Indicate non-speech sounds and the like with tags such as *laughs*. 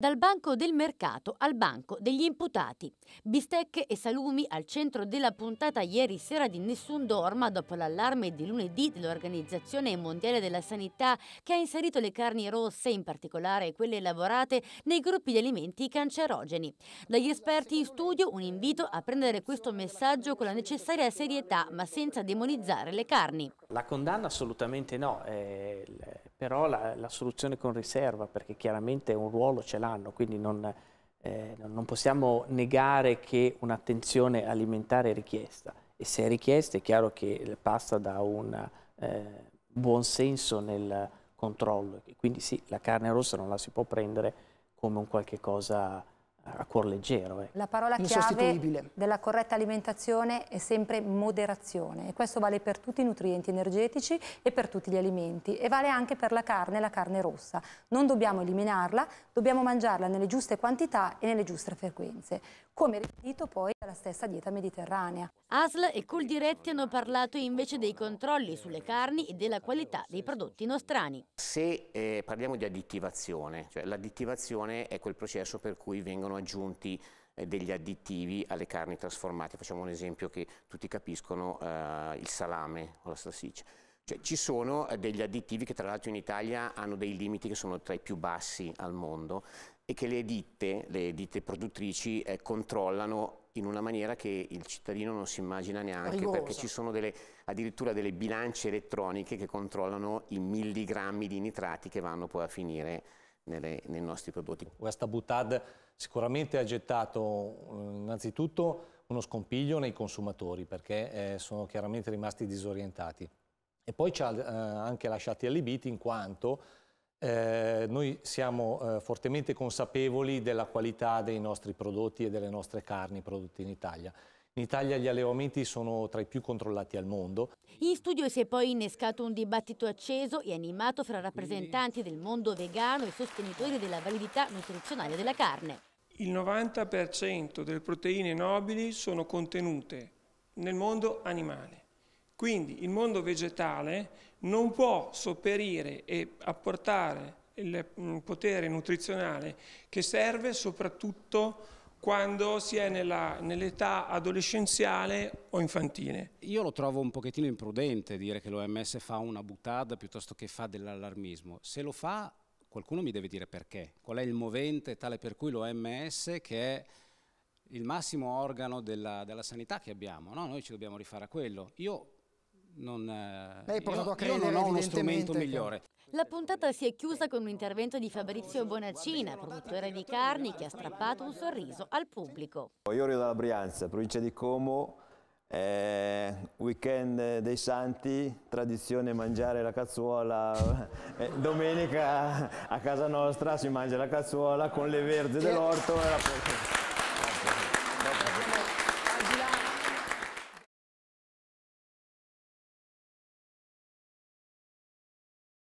Dal banco del mercato al banco degli imputati. Bistecche e salumi al centro della puntata ieri sera di Nessun Dorma dopo l'allarme di lunedì dell'Organizzazione Mondiale della Sanità che ha inserito le carni rosse, in particolare quelle lavorate, nei gruppi di alimenti cancerogeni. Dagli esperti in studio un invito a prendere questo messaggio con la necessaria serietà ma senza demonizzare le carni. La condanna assolutamente no, eh, però la, la soluzione con riserva perché chiaramente un ruolo ce l'ha hanno, quindi non, eh, non possiamo negare che un'attenzione alimentare è richiesta. E se è richiesta è chiaro che passa da un eh, buon senso nel controllo, quindi sì, la carne rossa non la si può prendere come un qualche cosa a cuor leggero. Eh. La parola chiave della corretta alimentazione è sempre moderazione e questo vale per tutti i nutrienti energetici e per tutti gli alimenti e vale anche per la carne la carne rossa. Non dobbiamo eliminarla, dobbiamo mangiarla nelle giuste quantità e nelle giuste frequenze, come ripetuto poi dalla stessa dieta mediterranea. ASL e Coldiretti hanno parlato invece dei controlli sulle carni e della qualità dei prodotti nostrani. Se eh, parliamo di additivazione, cioè l'additivazione è quel processo per cui vengono aggiunti eh, degli additivi alle carni trasformate. Facciamo un esempio che tutti capiscono, eh, il salame o la salsiccia. Cioè, ci sono eh, degli additivi che tra l'altro in Italia hanno dei limiti che sono tra i più bassi al mondo e che le ditte, le ditte produttrici eh, controllano in una maniera che il cittadino non si immagina neanche Rigosa. perché ci sono delle, addirittura delle bilance elettroniche che controllano i milligrammi di nitrati che vanno poi a finire nelle, nei nostri prodotti. Questa buttad sicuramente ha gettato eh, innanzitutto uno scompiglio nei consumatori perché eh, sono chiaramente rimasti disorientati e poi ci ha eh, anche lasciati allibiti in quanto eh, noi siamo eh, fortemente consapevoli della qualità dei nostri prodotti e delle nostre carni prodotte in Italia. In Italia gli allevamenti sono tra i più controllati al mondo. In studio si è poi innescato un dibattito acceso e animato fra rappresentanti del mondo vegano e sostenitori della validità nutrizionale della carne. Il 90% delle proteine nobili sono contenute nel mondo animale. Quindi il mondo vegetale non può sopperire e apportare il mm, potere nutrizionale che serve soprattutto quando si è nell'età adolescenziale o infantile. Io lo trovo un pochettino imprudente dire che l'OMS fa una buttata piuttosto che fa dell'allarmismo. Se lo fa, qualcuno mi deve dire perché. Qual è il movente tale per cui l'OMS, che è il massimo organo della, della sanità che abbiamo, no? noi ci dobbiamo rifare a quello. Io non, eh, Lei io, io non ho uno strumento migliore. La puntata si è chiusa con un intervento di Fabrizio Bonaccina, produttore di carni, che ha strappato un sorriso al pubblico. Io arrivo dalla Brianza, provincia di Como, eh, weekend dei santi, tradizione mangiare la cazzuola, *laughs* eh, domenica a casa nostra si mangia la cazzuola con le verze dell'orto.